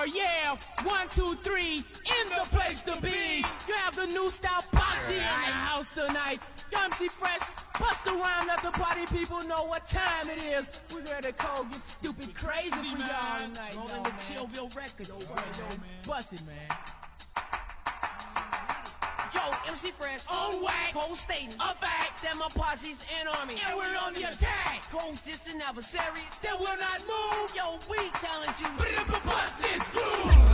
are, yeah. One, two, three, in the place to be. You have the new style posse in the house tonight. MC Fresh, bust the rhyme, let the party people know what time it is. We're ready to call get stupid crazy for y'all tonight. Rolling the Chillville Records. Yo, yo, bust it, man. MC Fresh. Oh, on wax. Cold stating. A fact. That my posse's in army. And we're on the attack. Cold distant adversaries. That will not move. Yo, we challenge you. Bust this groove.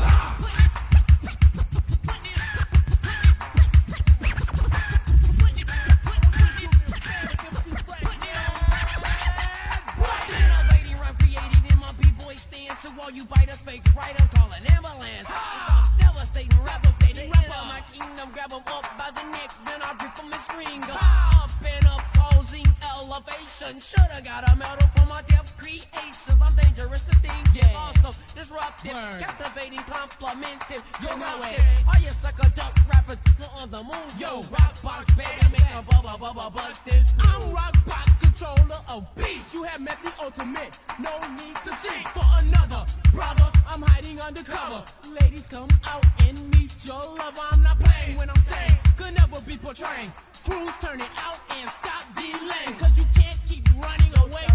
Grab 'em up by the neck, then I grip 'em and string 'em. Up and up, causing elevation. Shoulda got a medal for my deaf creations. I'm dangerous, distinct, Yeah. awesome, disruptive, Word. captivating, complimentive. You You're know out it. there. Are you sucker duck rappers on the move? Yo, rock box, baby, make a bubba bubba bust this. I'm rock box controller of beats. You have met the ultimate. No need to seek for another brother. I'm hiding undercover. Ladies, come out and meet your lover. I'm not playing when I'm saying could never be portraying. Crews turn it out and stop delaying. Cause you can't keep running away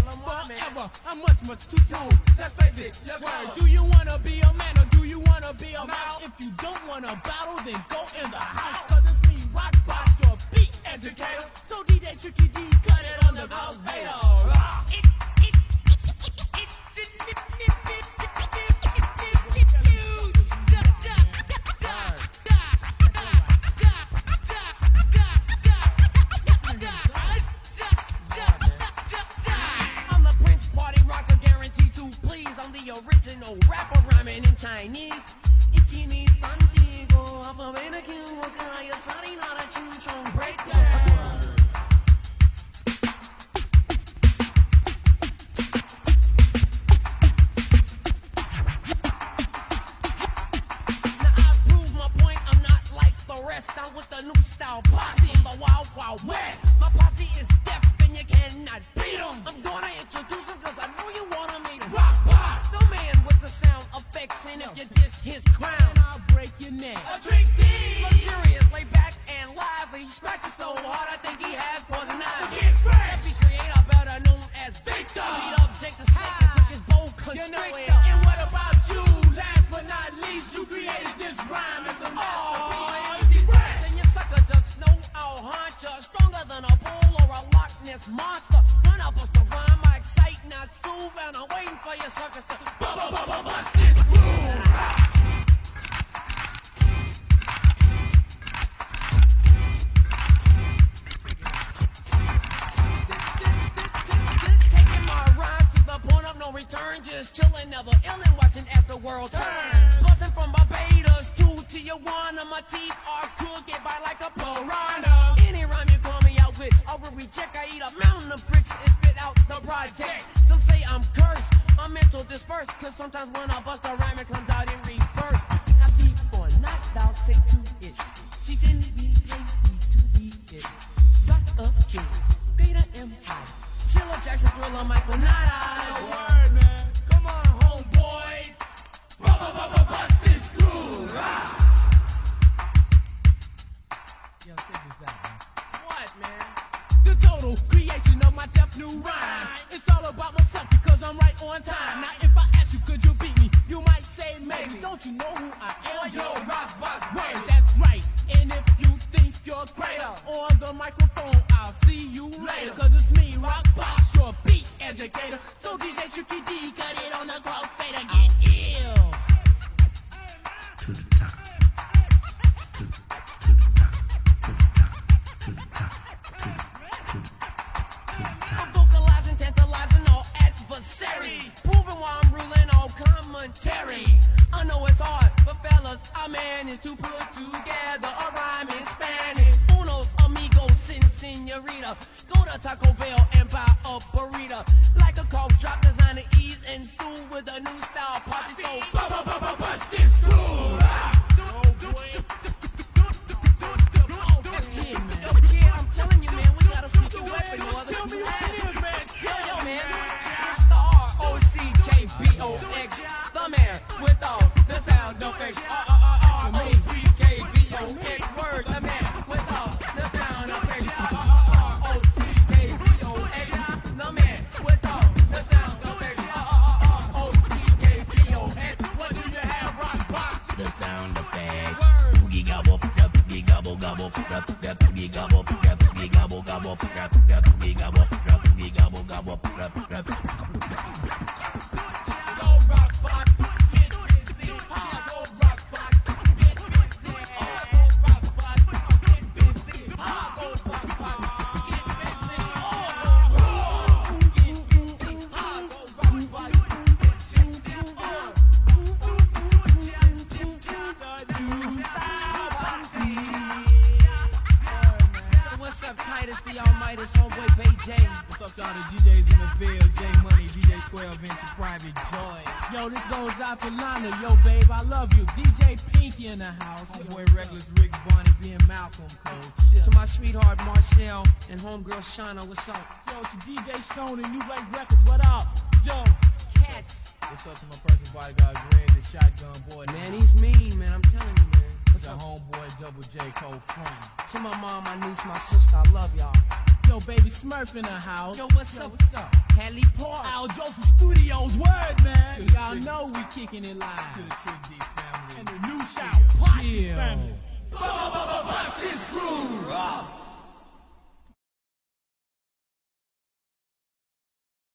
forever. I'm much, much too smooth. Let's face it. Word. Do you wanna be a man or do you wanna be a mouse? If you don't wanna battle, then go in the house. Cause it's me, rock box, your beat educator. So DJ Tricky D, cut it on the rest. I'm with the new style posse, the Wild Wild West. My posse is deaf and you cannot beat 'em. I'm gonna introduce 'em 'cause I know you wanna meet. Rock, rock. The man with the sound effects, and if you diss his crown, I'll break your neck. a trick D. Luxurious, laid back and lively. He scratches so hard, I think he has poison ivy. Get fresh. Every creator better known as Victor. Beat Jake the Snake and took his bow You know monster. When I bust a rhyme, I excite, not soothe, and I'm waiting for your suckers to Bust this groove. Taking my rhyme to the point of no return, just chilling, never illin', watching as the world turns. Buzzing from Barbados two to Tijuana, my teeth are crooked by like I. I eat a mountain of bricks and spit out the project. Some say I'm cursed, I'm mental dispersed, cause sometimes when I bust a rhyme, it comes out in reverse. Now deep for knocked out, sick to it. She didn't be hasty to beat it. Rock of king, greater empire. Chilla Jackson, Thriller, Michael Nada. Word, man. Come on, homeboys. Bubba, bubba, bust Now, if I ask you, could you beat me? You might say maybe. Don't you know who I am? Yo, rock box word. That's right. And if you think you're greater on the microphone, I'll see you later. Cause it's me, rock box, your beat educator. So DJ Tricky D, adversaries. Proving why I'm ruling all commentary. I know it's hard, but fellas, I managed to put together a rhyme in Spanish. Unos amigos sin senorita. Go to Taco Bell and buy a burrito. things. Uh, man with the sound of things. The man with the sound of things. What do you have, rock, rock? The sound of things. Gobble, gobble, gobble, gobble, gobble, gobble, gobble, gobble, gobble, gobble, gobble, gobble, What's up, Titus the Almighty's homeboy Bay J? What's up to all the DJs in the field? J Money, DJ 12 inch, Private Joy. Yo, this goes out to Lana. Yo, babe, I love you. DJ Pinky in the house. Homeboy Reckless, Rick Bonnie, being Malcolm, coach. To my sweetheart Marcel and homegirl Shauna, what's up? Yo, to DJ Stone and New Wave Records. What up? Joe. Cats. What's up to my personal bodyguard, Greg, the shotgun boy? Man, homeboy, Double friend. To my mom, my niece, my sister, I love y'all. Yo, baby Smurf in the house. Yo, what's up? What's up? Hadley Park. Al Joseph Studios, word, man. Y'all know we kicking it live. To the Trick D family. and the new shout, Chill. South Posse Chill. family. Bust this groove.